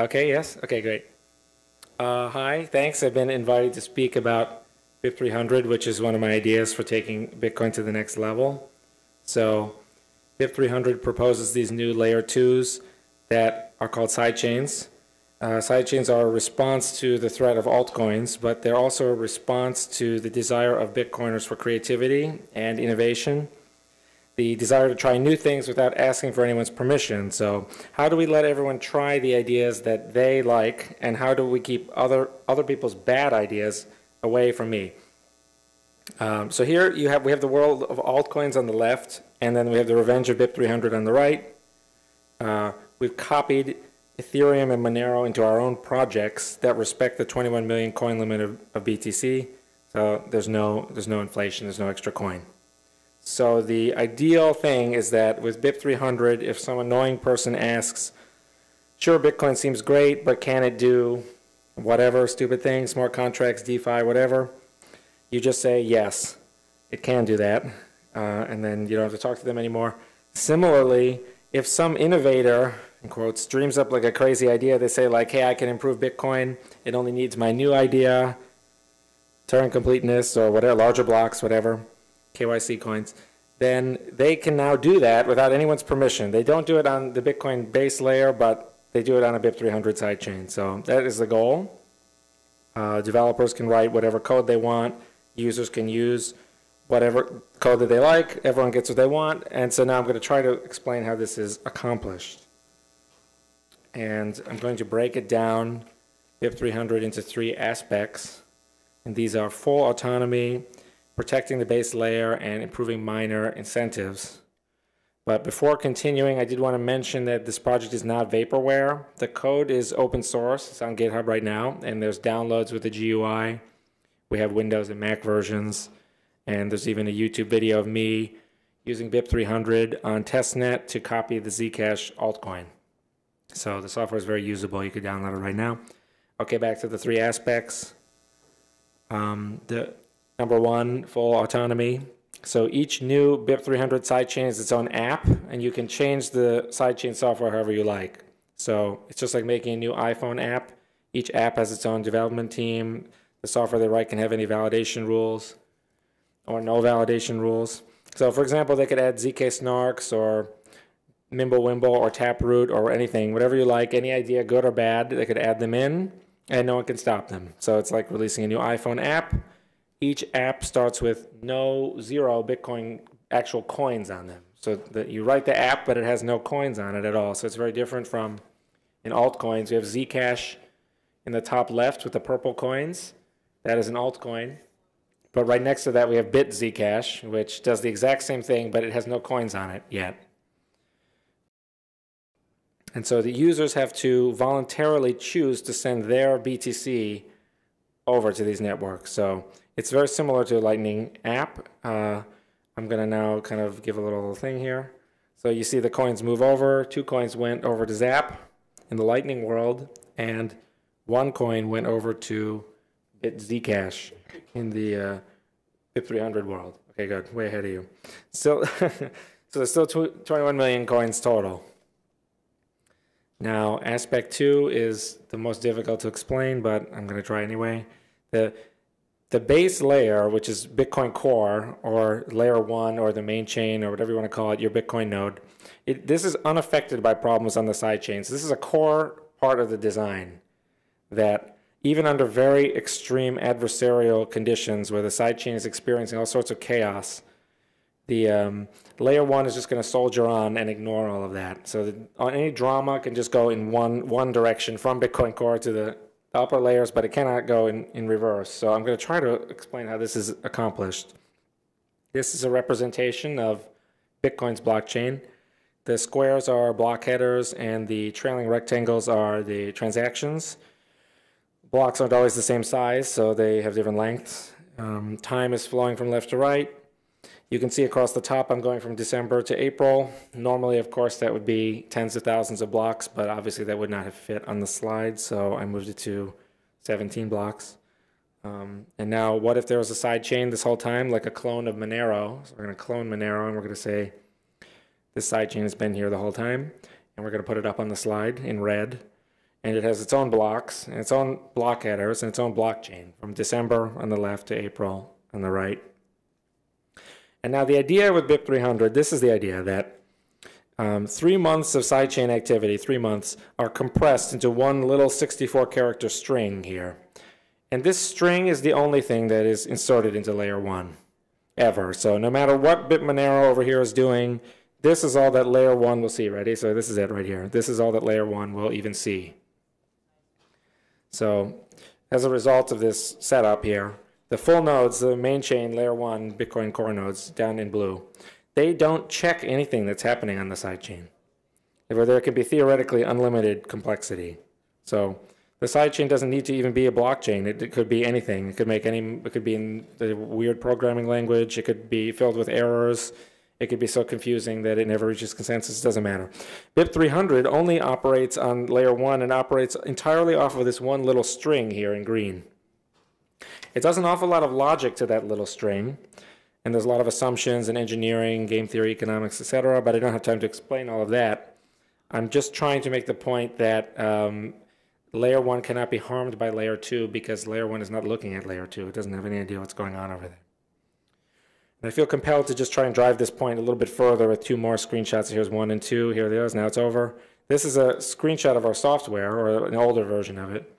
Okay, yes? Okay, great. Uh, hi, thanks. I've been invited to speak about BIP 300, which is one of my ideas for taking Bitcoin to the next level. So, BIP 300 proposes these new layer 2s that are called sidechains. Uh, sidechains are a response to the threat of altcoins, but they're also a response to the desire of Bitcoiners for creativity and innovation, the desire to try new things without asking for anyone's permission. So, how do we let everyone try the ideas that they like, and how do we keep other other people's bad ideas away from me? Um, so here you have we have the world of altcoins on the left, and then we have the revenge of BIP 300 on the right. Uh, we've copied Ethereum and Monero into our own projects that respect the 21 million coin limit of, of BTC. So there's no there's no inflation, there's no extra coin. So the ideal thing is that with BIP 300, if some annoying person asks, sure, Bitcoin seems great, but can it do whatever stupid thing, smart contracts, DeFi, whatever, you just say yes, it can do that, uh, and then you don't have to talk to them anymore. Similarly, if some innovator in quotes, dreams up like a crazy idea. They say like, hey, I can improve Bitcoin. It only needs my new idea, Turing completeness or whatever, larger blocks, whatever, KYC coins. Then they can now do that without anyone's permission. They don't do it on the Bitcoin base layer, but they do it on a BIP300 sidechain. So that is the goal. Uh, developers can write whatever code they want. Users can use whatever code that they like. Everyone gets what they want. And so now I'm going to try to explain how this is accomplished and I'm going to break it down, BIP 300, into three aspects. And these are full autonomy, protecting the base layer, and improving miner incentives. But before continuing, I did want to mention that this project is not vaporware. The code is open source. It's on GitHub right now, and there's downloads with the GUI. We have Windows and Mac versions, and there's even a YouTube video of me using BIP 300 on testnet to copy the Zcash altcoin. So the software is very usable. You could download it right now. Okay, back to the three aspects. Um, the number one, full autonomy. So each new BIP300 sidechain is its own app, and you can change the sidechain software however you like. So it's just like making a new iPhone app. Each app has its own development team. The software they write can have any validation rules or no validation rules. So for example, they could add ZK snarks or Mimblewimble or Taproot or anything, whatever you like, any idea, good or bad, they could add them in and no one can stop them. So it's like releasing a new iPhone app. Each app starts with no zero Bitcoin actual coins on them. So that you write the app, but it has no coins on it at all. So it's very different from in altcoins. We have Zcash in the top left with the purple coins. That is an altcoin. But right next to that, we have BitZcash, which does the exact same thing, but it has no coins on it yet. And so the users have to voluntarily choose to send their BTC over to these networks. So it's very similar to a Lightning app. Uh, I'm going to now kind of give a little thing here. So you see the coins move over. Two coins went over to Zap in the Lightning world, and one coin went over to BitZcash in the uh, BIP300 world. Okay, good. Way ahead of you. Still, so there's still 21 million coins total. Now, aspect two is the most difficult to explain, but I'm going to try anyway. The, the base layer, which is Bitcoin Core, or layer one, or the main chain, or whatever you want to call it, your Bitcoin node, it, this is unaffected by problems on the side chains. This is a core part of the design that even under very extreme adversarial conditions where the side chain is experiencing all sorts of chaos, the um, layer one is just going to soldier on and ignore all of that. So the, any drama can just go in one one direction from Bitcoin Core to the upper layers, but it cannot go in, in reverse. So I'm going to try to explain how this is accomplished. This is a representation of Bitcoin's blockchain. The squares are block headers and the trailing rectangles are the transactions. Blocks aren't always the same size, so they have different lengths. Um, time is flowing from left to right. You can see across the top I'm going from December to April. Normally, of course, that would be tens of thousands of blocks, but obviously that would not have fit on the slide, so I moved it to 17 blocks. Um, and now, what if there was a side chain this whole time, like a clone of Monero? So we're going to clone Monero, and we're going to say this side chain has been here the whole time, and we're going to put it up on the slide in red. and it has its own blocks, and its own block headers, and its own blockchain from December on the left to April on the right. And now the idea with BIP300, this is the idea that um, three months of sidechain activity, three months, are compressed into one little 64 character string here. And this string is the only thing that is inserted into layer one ever. So no matter what BitMonero over here is doing, this is all that layer one will see, ready? So this is it right here. This is all that layer one will even see. So as a result of this setup here, the full nodes, the main chain, layer one, Bitcoin core nodes down in blue, they don't check anything that's happening on the sidechain. Where there can be theoretically unlimited complexity. So the sidechain doesn't need to even be a blockchain. It, it, could be anything. It could make any. It could be in the weird programming language. It could be filled with errors. It could be so confusing that it never reaches consensus. It doesn't matter. BIP 300 only operates on layer one and operates entirely off of this one little string here in green. It does an awful lot of logic to that little string and there's a lot of assumptions in engineering, game theory, economics, etc. But I don't have time to explain all of that. I'm just trying to make the point that um, layer one cannot be harmed by layer two because layer one is not looking at layer two. It doesn't have any idea what's going on over there. And I feel compelled to just try and drive this point a little bit further with two more screenshots. Here's one and two. Here it is. Now it's over. This is a screenshot of our software, or an older version of it.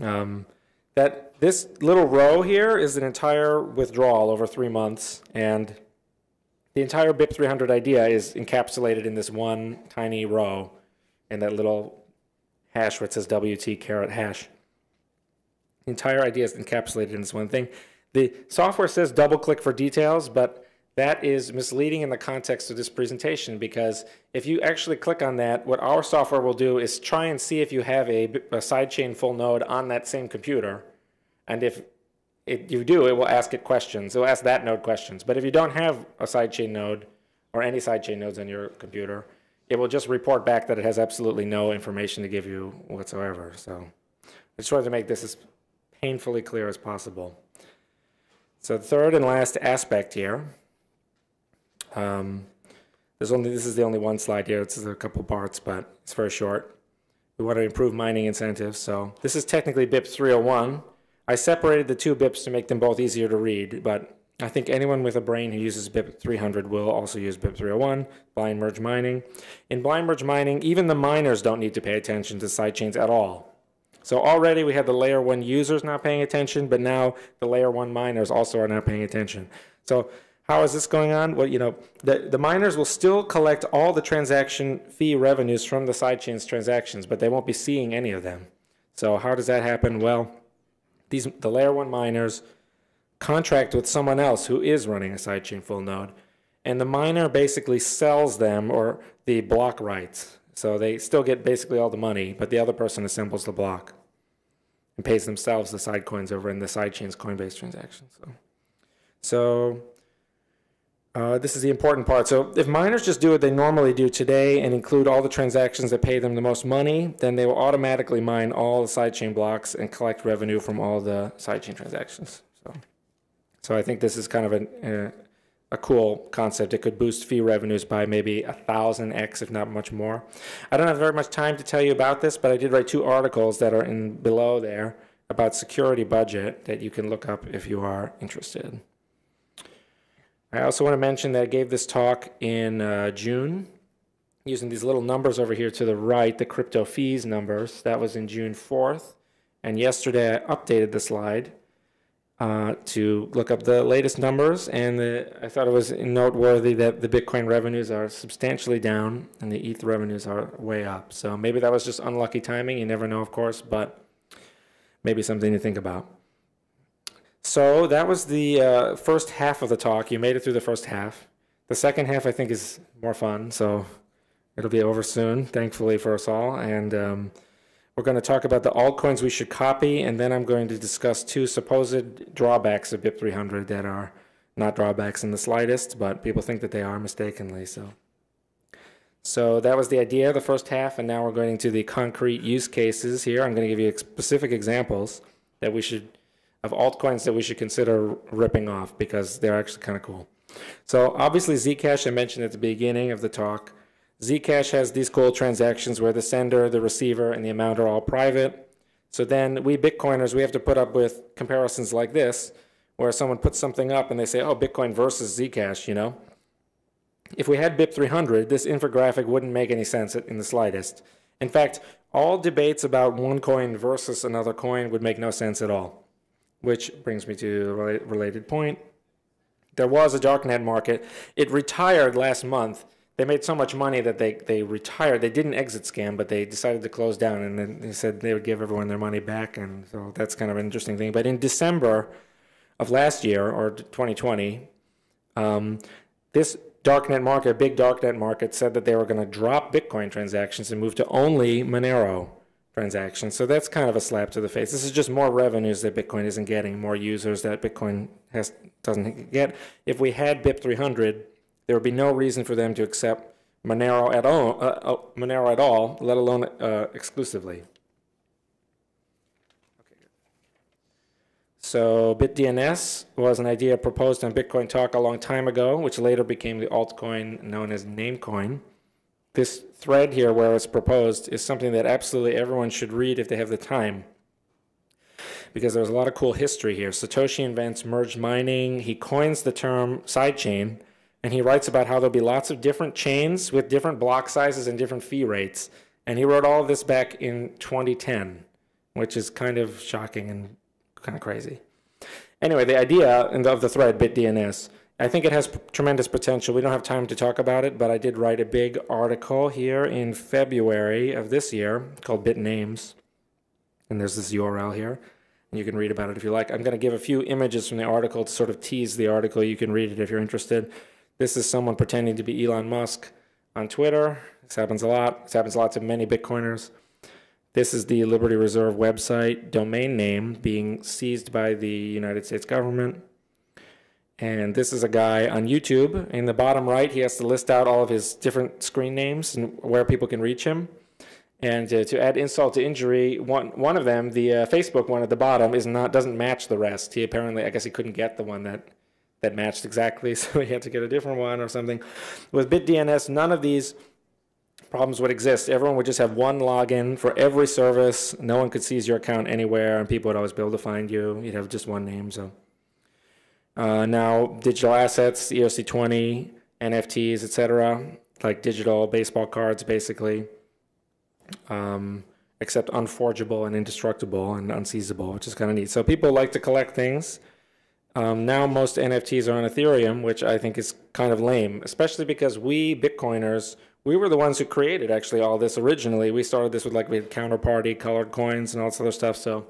Um, that this little row here is an entire withdrawal over three months, and the entire BIP 300 idea is encapsulated in this one tiny row in that little hash where it says WT caret hash. The entire idea is encapsulated in this one thing. The software says double click for details, but that is misleading in the context of this presentation because if you actually click on that, what our software will do is try and see if you have a, a sidechain full node on that same computer. And if it, you do, it will ask it questions. It will ask that node questions. But if you don't have a sidechain node or any sidechain nodes on your computer, it will just report back that it has absolutely no information to give you whatsoever. So I just wanted to make this as painfully clear as possible. So the third and last aspect here um, there's only this is the only one slide here. It's a couple parts, but it's very short. We want to improve mining incentives. So this is technically BIP 301. I separated the two BIPs to make them both easier to read, but I think anyone with a brain who uses BIP 300 will also use BIP 301, blind merge mining. In blind merge mining, even the miners don't need to pay attention to sidechains at all. So already we had the layer one users not paying attention, but now the layer one miners also are not paying attention. So how is this going on? Well, you know, the, the miners will still collect all the transaction fee revenues from the sidechain's transactions, but they won't be seeing any of them. So how does that happen? Well, these the layer one miners contract with someone else who is running a sidechain full node, and the miner basically sells them or the block rights. So they still get basically all the money, but the other person assembles the block and pays themselves the side coins over in the sidechain's Coinbase transactions. So, so uh, this is the important part. So if miners just do what they normally do today and include all the transactions that pay them the most money, then they will automatically mine all the sidechain blocks and collect revenue from all the sidechain transactions. So, so I think this is kind of a, a, a cool concept. It could boost fee revenues by maybe a thousand X, if not much more. I don't have very much time to tell you about this, but I did write two articles that are in below there about security budget that you can look up if you are interested. I also want to mention that I gave this talk in uh, June using these little numbers over here to the right, the crypto fees numbers. That was in June 4th. And yesterday I updated the slide uh, to look up the latest numbers. And the, I thought it was noteworthy that the Bitcoin revenues are substantially down and the ETH revenues are way up. So maybe that was just unlucky timing. You never know, of course, but maybe something to think about. So that was the uh, first half of the talk. You made it through the first half. The second half, I think, is more fun. So it'll be over soon, thankfully for us all. And um, we're going to talk about the altcoins we should copy, and then I'm going to discuss two supposed drawbacks of BIP 300 that are not drawbacks in the slightest, but people think that they are mistakenly. So, so that was the idea of the first half, and now we're going to the concrete use cases here. I'm going to give you specific examples that we should of altcoins that we should consider ripping off because they're actually kind of cool. So obviously Zcash I mentioned at the beginning of the talk. Zcash has these cool transactions where the sender, the receiver, and the amount are all private. So then we Bitcoiners, we have to put up with comparisons like this, where someone puts something up and they say, oh, Bitcoin versus Zcash, you know? If we had BIP300, this infographic wouldn't make any sense in the slightest. In fact, all debates about one coin versus another coin would make no sense at all. Which brings me to a related point. There was a darknet market. It retired last month. They made so much money that they, they retired. They didn't exit scam, but they decided to close down. And then they said they would give everyone their money back. And so that's kind of an interesting thing. But in December of last year, or 2020, um, this darknet market, big darknet market, said that they were going to drop Bitcoin transactions and move to only Monero transactions. So that's kind of a slap to the face. This is just more revenues that Bitcoin isn't getting, more users that Bitcoin has doesn't get. If we had BIP300, there would be no reason for them to accept Monero at all, uh, uh, Monero at all, let alone uh, exclusively. So BitDNS was an idea proposed on Bitcoin Talk a long time ago, which later became the altcoin known as Namecoin. This thread here where it's proposed is something that absolutely everyone should read if they have the time. Because there's a lot of cool history here. Satoshi invents merged mining. He coins the term sidechain, and he writes about how there'll be lots of different chains with different block sizes and different fee rates. And he wrote all of this back in 2010, which is kind of shocking and kind of crazy. Anyway, the idea of the thread, BitDNS, I think it has tremendous potential. We don't have time to talk about it, but I did write a big article here in February of this year called Bitnames. And there's this URL here, and you can read about it if you like. I'm going to give a few images from the article to sort of tease the article. You can read it if you're interested. This is someone pretending to be Elon Musk on Twitter. This happens a lot. This happens a lot to many Bitcoiners. This is the Liberty Reserve website domain name being seized by the United States government. And this is a guy on YouTube. In the bottom right, he has to list out all of his different screen names and where people can reach him. And uh, to add insult to injury, one one of them, the uh, Facebook one at the bottom, is not doesn't match the rest. He apparently, I guess, he couldn't get the one that that matched exactly, so he had to get a different one or something. With BitDNS, none of these problems would exist. Everyone would just have one login for every service. No one could seize your account anywhere, and people would always be able to find you. You'd have just one name. So uh, now, digital assets, ERC20, NFTs, etc., like digital baseball cards, basically, um, except unforgeable and indestructible and unseizable, which is kind of neat. So people like to collect things. Um, now most NFTs are on Ethereum, which I think is kind of lame, especially because we Bitcoiners we were the ones who created actually all this originally. We started this with like we had counterparty colored coins and all this other stuff. So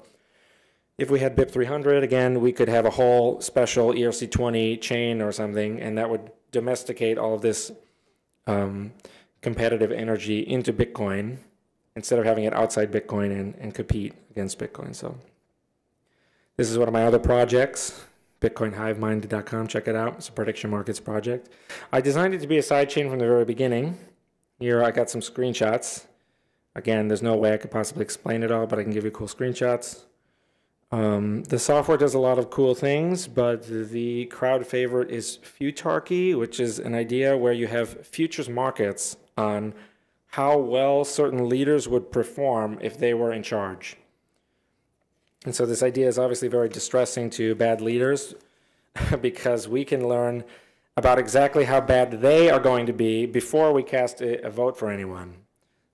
if we had BIP 300 again, we could have a whole special ERC20 chain or something, and that would domesticate all of this um, competitive energy into Bitcoin instead of having it outside Bitcoin and, and compete against Bitcoin. So this is one of my other projects. BitcoinHiveMind.com. Check it out. It's a prediction markets project. I designed it to be a sidechain from the very beginning. Here I got some screenshots. Again, there's no way I could possibly explain it all, but I can give you cool screenshots. Um, the software does a lot of cool things, but the crowd favorite is Futarchy, which is an idea where you have futures markets on how well certain leaders would perform if they were in charge. And so this idea is obviously very distressing to bad leaders because we can learn about exactly how bad they are going to be before we cast a, a, vote for anyone.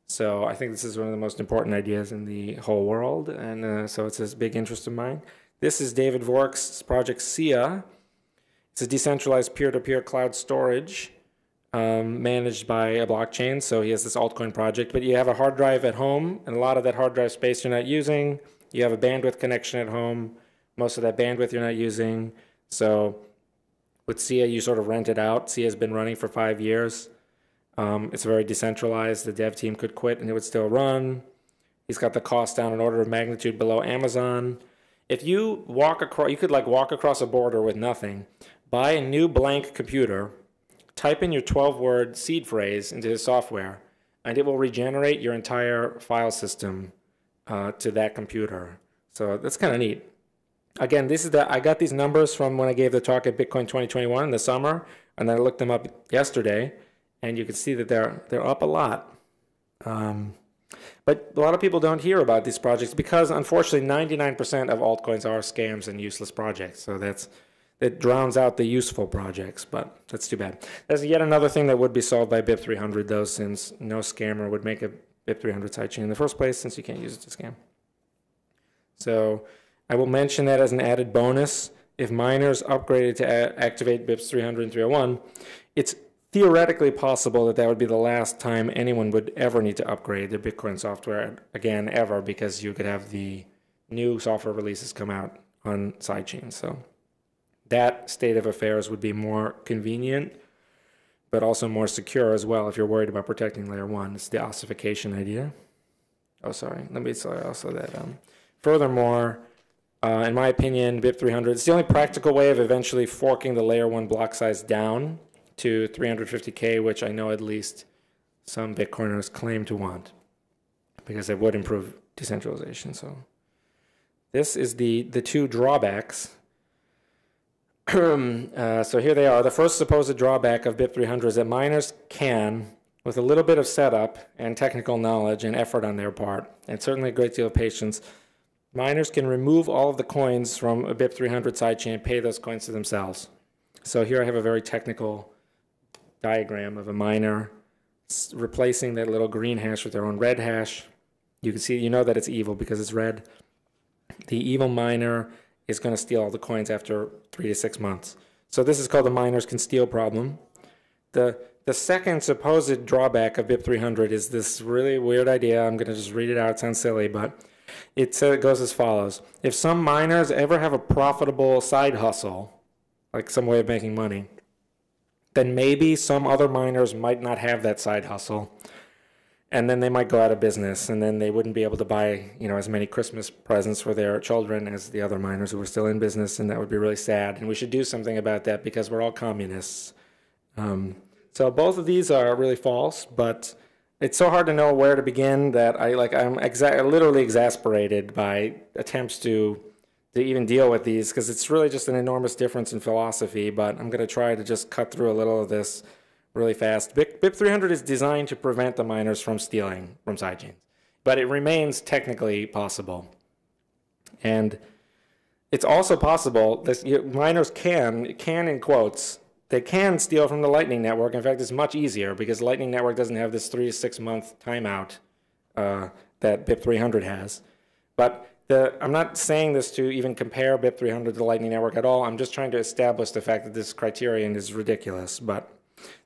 So I think this is one of the most important ideas in the whole world, and uh, so it's a big interest of mine. This is David Vorick's project SIA. It's a decentralized peer-to-peer cloud storage um, managed by a blockchain. So he has this altcoin project, but you have a hard drive at home, and a lot of that hard drive space you're not using. You have a bandwidth connection at home. Most of that bandwidth you're not using. So with SIA, you sort of rent it out. SIA has been running for five years. Um, it's very decentralized. The dev team could quit and it would still run. He's got the cost down an order of magnitude below Amazon. If you walk across, you could like walk across a border with nothing, buy a new blank computer, type in your 12 word seed phrase into the software, and it will regenerate your entire file system uh, to that computer. So that's kind of neat. Again, this is the I got these numbers from when I gave the talk at Bitcoin 2021 in the summer, and I looked them up yesterday, and you can see that they're they're up a lot. Um, but a lot of people don't hear about these projects because, unfortunately, 99% of altcoins are scams and useless projects. So that's that drowns out the useful projects, but that's too bad. There's yet another thing that would be solved by BIP300, though, since no scammer would make a BIP300 sidechain in the first place, since you can't use it to scam. So I will mention that as an added bonus. If miners upgraded to activate BIPs 300 and 301, it's theoretically possible that that would be the last time anyone would ever need to upgrade their Bitcoin software again, ever, because you could have the new software releases come out on sidechains. So that state of affairs would be more convenient, but also more secure as well if you're worried about protecting layer one. It's the ossification idea. Oh, sorry. Let me say also that. Um, furthermore, uh, in my opinion, BIP 300 is the only practical way of eventually forking the layer one block size down to 350K, which I know at least some Bitcoiners claim to want because it would improve decentralization. So this is the, the two drawbacks. uh, so here they are. The first supposed drawback of BIP 300 is that miners can, with a little bit of setup and technical knowledge and effort on their part, and certainly a great deal of patience, Miners can remove all of the coins from a BIP300 sidechain pay those coins to themselves. So here I have a very technical diagram of a miner replacing that little green hash with their own red hash. You can see, you know that it's evil because it's red. The evil miner is going to steal all the coins after three to six months. So this is called the miners can steal problem. The, the second supposed drawback of BIP300 is this really weird idea. I'm going to just read it out. It sounds silly, but it, it goes as follows If some miners ever have a profitable side hustle, like some way of making money, then maybe some other miners might not have that side hustle. And then they might go out of business, and then they wouldn't be able to buy, you know, as many Christmas presents for their children as the other miners who were still in business, and that would be really sad. And we should do something about that because we're all communists. Um, so both of these are really false, but it's so hard to know where to begin that I like I'm exa- literally exasperated by attempts to to even deal with these because it's really just an enormous difference in philosophy. But I'm going to try to just cut through a little of this really fast. BIP, BIP 300 is designed to prevent the miners from stealing from sidechains, but it remains technically possible. And it's also possible that miners can, can in quotes, they can steal from the Lightning Network. In fact, it's much easier because Lightning Network doesn't have this three to six month timeout uh, that BIP 300 has. But the, I'm not saying this to even compare BIP 300 to the Lightning Network at all. I'm just trying to establish the fact that this criterion is ridiculous. But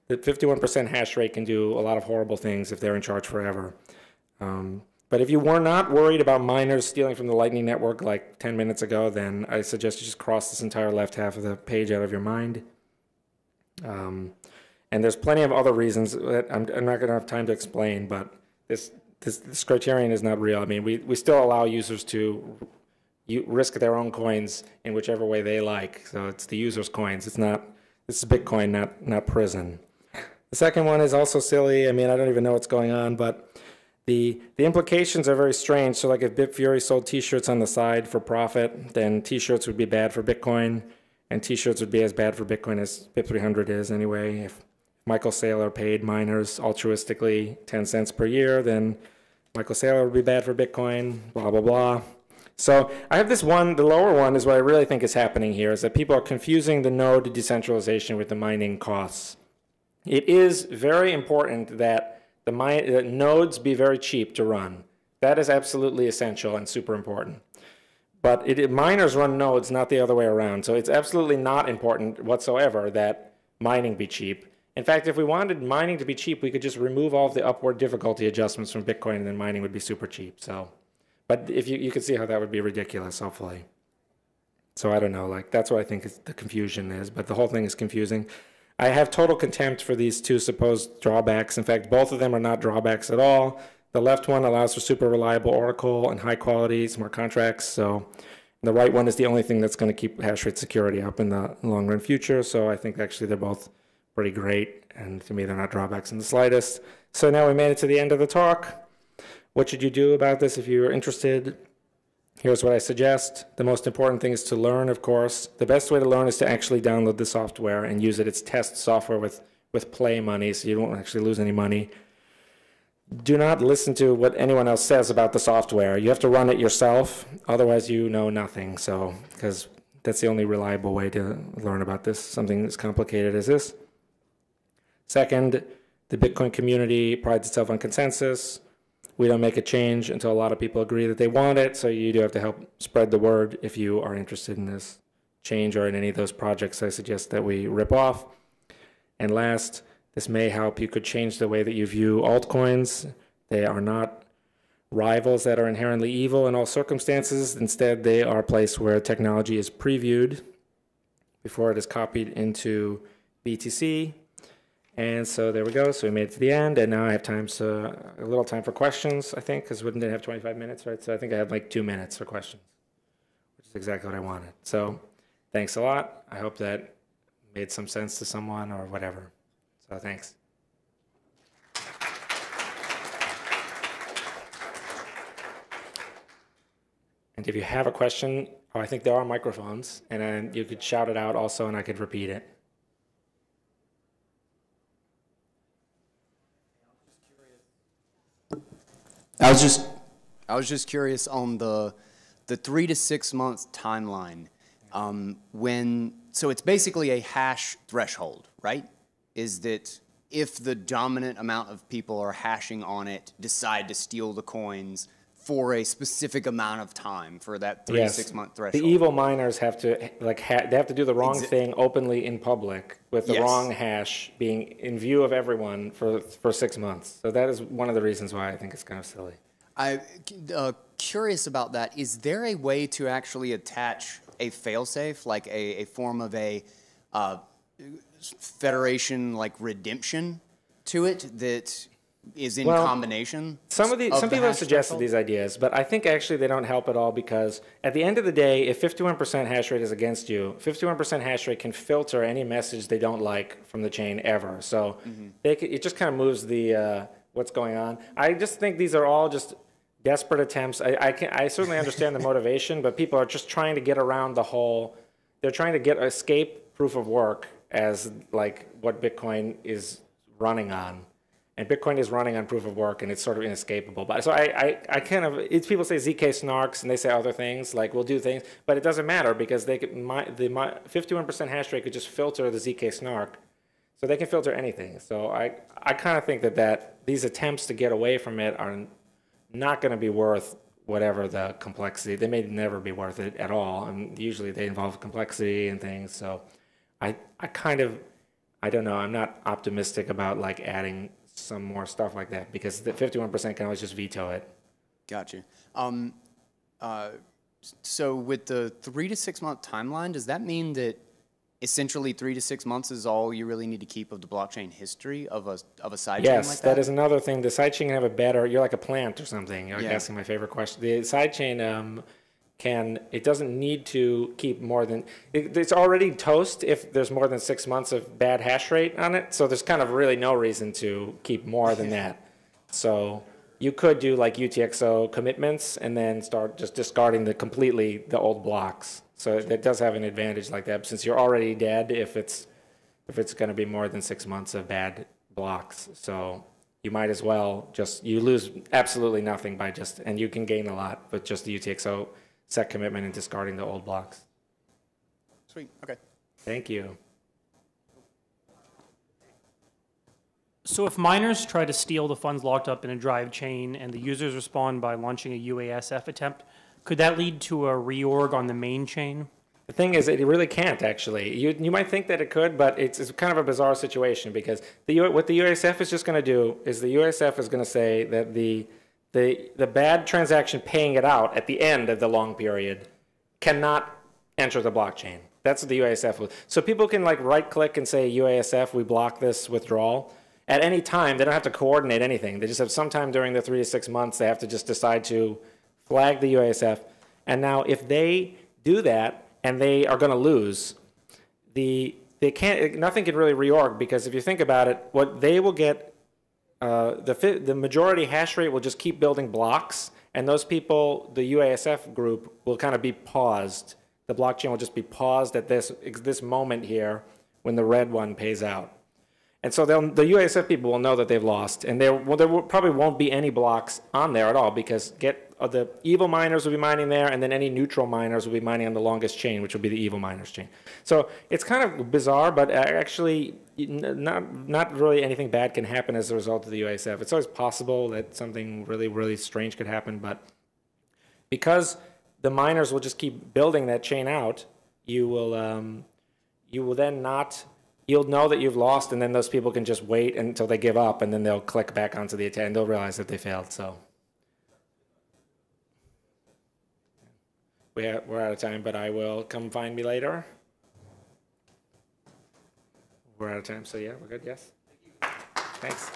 the 51% hash rate can do a lot of horrible things if they're in charge forever. Um, but if you were not worried about miners stealing from the Lightning Network like 10 minutes ago, then I suggest you just cross this entire left half of the page out of your mind. Um, and there's plenty of other reasons that I'm, I'm not going to have time to explain, but this, this, this criterion is not real. I mean, we, we still allow users to risk their own coins in whichever way they like. So it's the user's coins. It's not, this is Bitcoin, not, not prison. The second one is also silly. I mean, I don't even know what's going on, but the, the implications are very strange. So like if Bitfury sold t-shirts on the side for profit, then t-shirts would be bad for Bitcoin and t-shirts would be as bad for Bitcoin as BIP300 is anyway. If Michael Saylor paid miners altruistically 10 cents per year, then Michael Saylor would be bad for Bitcoin, blah, blah, blah. So I have this one, the lower one is what I really think is happening here, is that people are confusing the node decentralization with the mining costs. It is very important that the that uh, nodes be very cheap to run. That is absolutely essential and super important. But it, miners run nodes, not the other way around. So it's absolutely not important whatsoever that mining be cheap. In fact, if we wanted mining to be cheap, we could just remove all of the upward difficulty adjustments from Bitcoin, and then mining would be super cheap. So, but if you you could see how that would be ridiculous, hopefully. So I don't know. Like that's what I think the confusion is. But the whole thing is confusing. I have total contempt for these two supposed drawbacks. In fact, both of them are not drawbacks at all. The left one allows for super reliable Oracle and high quality smart contracts. So the right one is the only thing that's going to keep hash rate security up in the long run future. So I think actually they're both pretty great. And to me, they're not drawbacks in the slightest. So now we made it to the end of the talk. What should you do about this if you're interested? Here's what I suggest. The most important thing is to learn, of course. The best way to learn is to actually download the software and use it. It's test software with with play money, so you don't actually lose any money. Do not listen to what anyone else says about the software. You have to run it yourself, otherwise you know nothing. So, because that's the only reliable way to learn about this, something as complicated as this. Second, the Bitcoin community prides itself on consensus. We don't make a change until a lot of people agree that they want it, so you do have to help spread the word if you are interested in this change or in any of those projects I suggest that we rip off. And last, this may help. You could change the way that you view altcoins. They are not rivals that are inherently evil in all circumstances. Instead, they are a place where technology is previewed before it is copied into BTC. And so there we go. So we made it to the end, and now I have time so a little time for questions. I think because we didn't have 25 minutes, right? So I think I have like two minutes for questions, which is exactly what I wanted. So thanks a lot. I hope that made some sense to someone or whatever. So thanks. And if you have a question, oh, I think there are microphones, and then you could shout it out also, and I could repeat it. Was just, I was just curious on the, the three to six month timeline. Um, when so it's basically a hash threshold, right? Is that if the dominant amount of people are hashing on it decide to steal the coins for a specific amount of time for that three Yes. to six month threshold. The evil miners have to like ha- they have to do the wrong Exa- thing openly in public with the Yes. wrong hash being in view of everyone for for six months. So that is one of the reasons why I think it's kind of silly. I uh, curious about that. Is there a way to actually attach a failsafe, like a, a form of a uh, federation like redemption to it that is in Well, combination? Some of the some the people have suggested threshold? these ideas, but I think actually they don't help at all because at the end of the day, if 51% hash rate is against you, 51% hash rate can filter any message they don't like from the chain ever. So Mm-hmm. they c it just kind of moves the uh, what's going on. I just think these are all just desperate attempts. I I, can, I certainly understand the motivation, but people are just trying to get around the whole. They're trying to get escape proof of work as like what Bitcoin is running on and Bitcoin is running on proof of work, and it's sort of inescapable. But so I, I, I kind of it's people say zk snarks, and they say other things like we'll do things, but it doesn't matter because they could my the my 51% hash rate could just filter the zk snark, so they can filter anything. So I I kind of think that that these attempts to get away from it are not going to be worth whatever the complexity. They may never be worth it at all, and usually they involve complexity and things. So I I kind of I don't know. I'm not optimistic about like adding some more stuff like that because the 51% can always just veto it. Gotcha. Um, uh, so with the three to six month timeline, does that mean that essentially three to six months is all you really need to keep of the blockchain history of a of a sidechain Yes, like that? that is another thing. The sidechain can have a better. You're like a plant or something. You're Yeah. asking my favorite question. The sidechain um, can. It doesn't need to keep more than. It, it's already toast if there's more than six months of bad hash rate on it. So there's kind of really no reason to keep more than that. So you could do like UTXO commitments and then start just discarding the completely the old blocks. So it does have an advantage like that since you're already dead if it's if it's going to be more than six months of bad blocks. So you might as well just you lose absolutely nothing by just and you can gain a lot with just the UTXO set commitment and discarding the old blocks. Sweet. Okay. Thank you. So if miners try to steal the funds locked up in a drive chain and the users respond by launching a UASF attempt, could that lead to a reorg on the main chain? The thing is, it really can't actually. You, you might think that it could, but it's, it's kind of a bizarre situation because the what the UASF is just going to do is the UASF is going to say that the, the, the bad transaction paying it out at the end of the long period cannot enter the blockchain. That's what the UASF will. So people can like right click and say UASF, we block this withdrawal. At any time, they don't have to coordinate anything. They just have sometime during the three to six months, they have to just decide to flag the UASF. And now if they do that and they are going to lose, the they can't nothing can really reorg because if you think about it, what they will get uh, the the majority hash rate will just keep building blocks, and those people, the UASF group, will kind of be paused. The blockchain will just be paused at this this moment here when the red one pays out. And so the UASF people will know that they've lost, and there, well, there will- probably won't be any blocks on there at all, because get, uh, the evil miners will be mining there, and then any neutral miners will be mining on the longest chain, which will be the evil miners chain. So it's kind of bizarre, but actually, not, not really anything bad can happen as a result of the UASF. It's always possible that something really, really strange could happen, but because the miners will just keep building that chain out, you will, um, you will then not, you'll know that you've lost, and then those people can just wait until they give up, and then they'll click back onto the attack, and they'll realize that they failed, so. We we're out of time, but I will come find me later. We're out of time, so yeah, we're good, yes? Thanks.